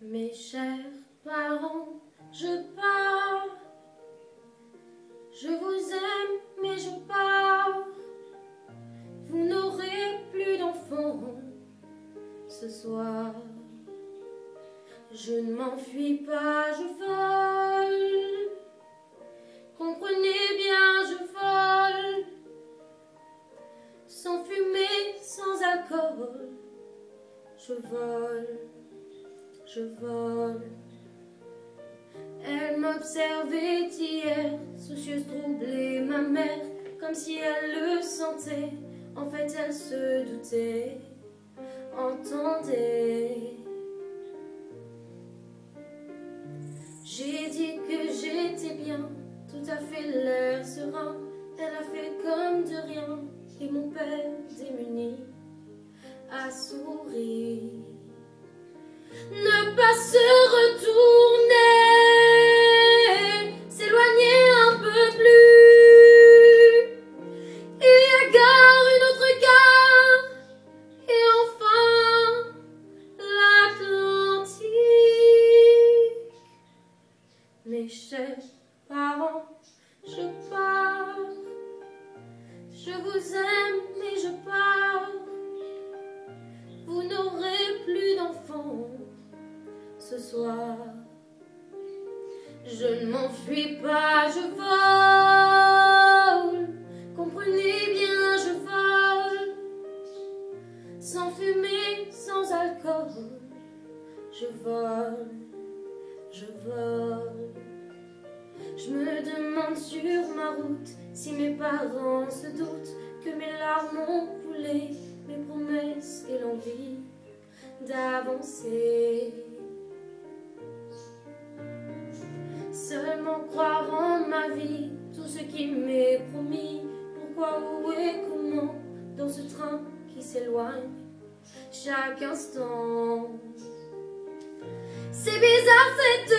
Mes chers parents, je pars. Je vous aime, mais je pars. Vous n'aurez plus d'enfants ce soir. Je ne m'enfuis pas, je vole. Comprenez bien, je vole. Sans fumée, sans alcool. Je vole, Elle m'observait hier, soucieuse, troublée, ma mère, comme si elle le sentait. En fait, elle se doutait, entendait. J'ai dit que j'étais bien, tout à fait l'air serein. Elle a fait comme de rien, et mon père démuni a souri. Se retourner, s'éloigner un peu plus. Il y gare, une autre gare, et enfin l'Atlantique. Mes chers parents, je pars. Je vous aime, mais je pars. Vous n'aurez plus d'enfants soir. Je ne m'enfuis pas, je vole. Comprenez bien, je vole. Sans fumée, sans alcool. Je vole, je vole. Je me demande sur ma route si mes parents se doutent que mes larmes ont coulé, mes promesses et l'envie d'avancer. Croire en ma vie, tout ce qui m'est promis. Pourquoi, où et comment, dans ce train qui s'éloigne chaque instant. C'est bizarre cette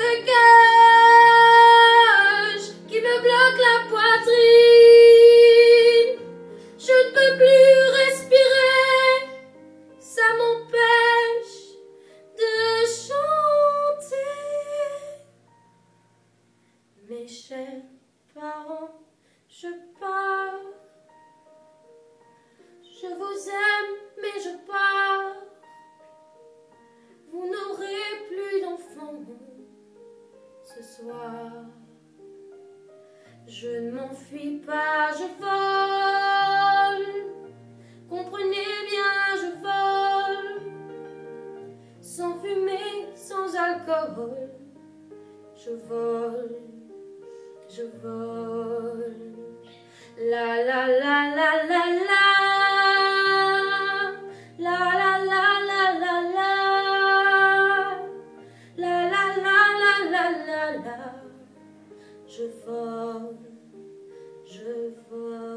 Mes chers parents, je pars. Je vous aime, mais je pars. Vous n'aurez plus d'enfants ce soir. Je ne m'enfuis pas, je vole. Comprenez bien, je vole. Sans fumée, sans alcool. Je vole, je vole. La la la la la la. La la la la la la. La la la la la la la. Je vole, je vole.